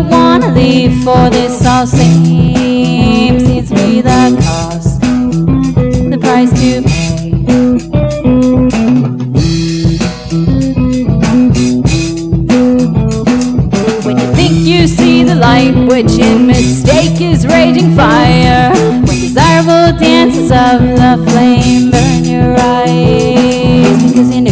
never wanna leave, for this all seems it's me the cost, the price to pay. When you think you see the light, which in mistake is raging fire, when desirable dances of the flame burn your eyes, because you know.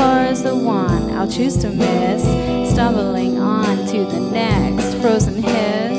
far as the one I'll choose to miss, stumbling on to the next frozen hill.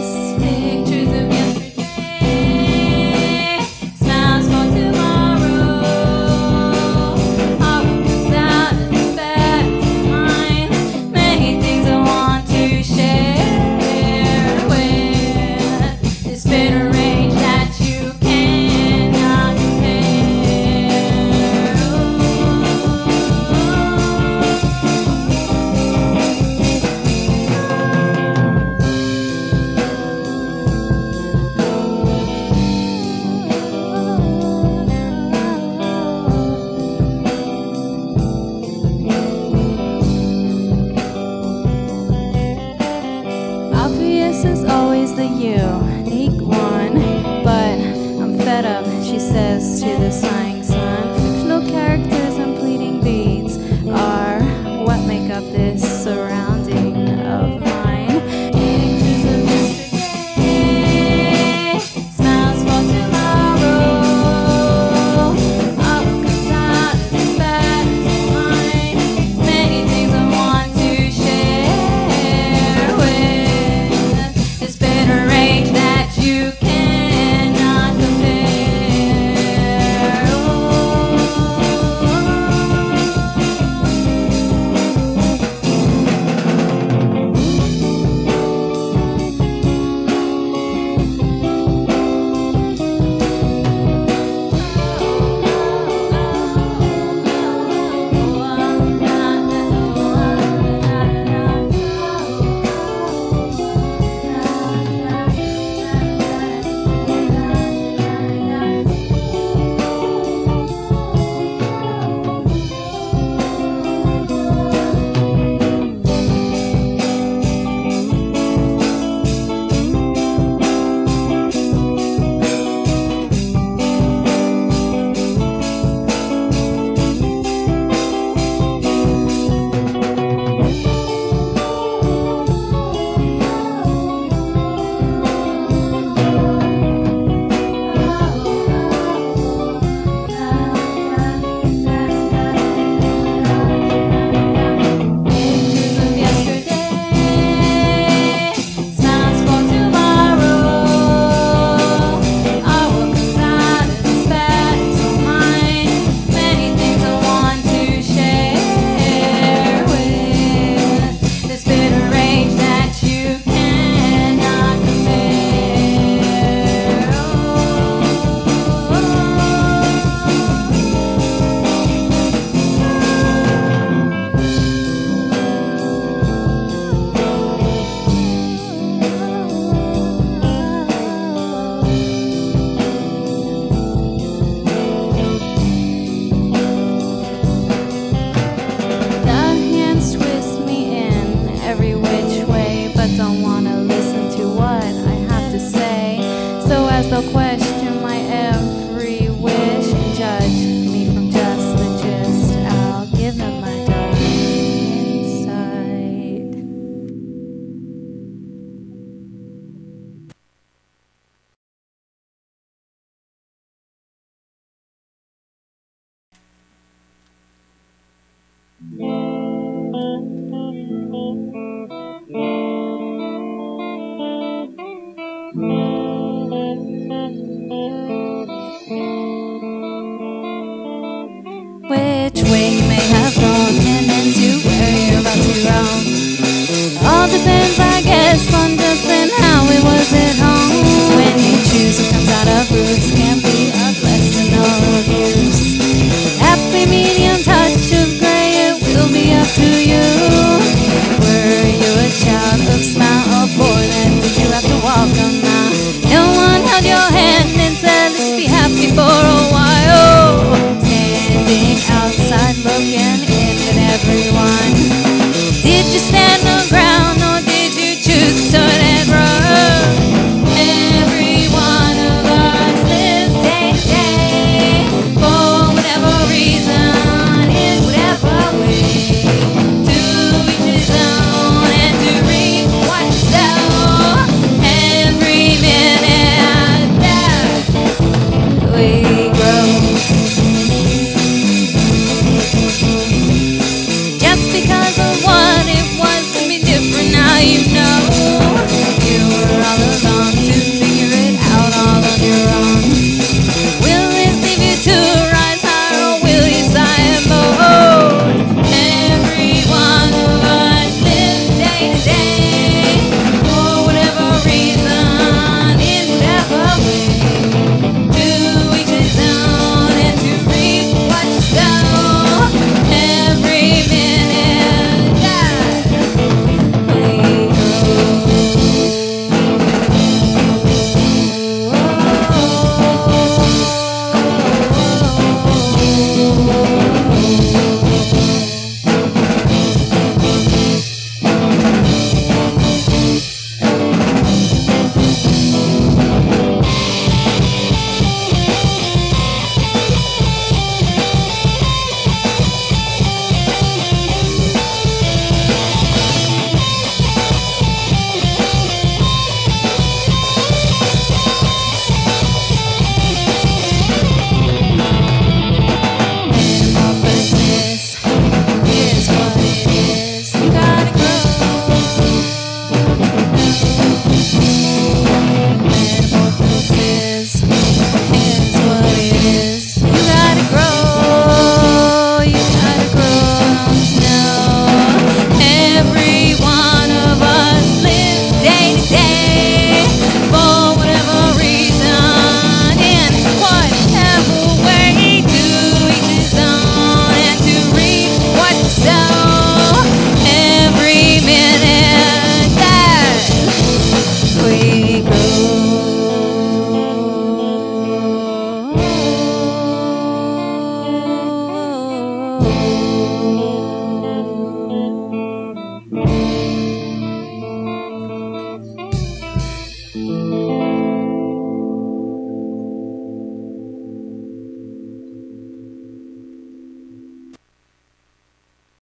depends, I guess, on just then how it was at home. When you choose what comes out of roots.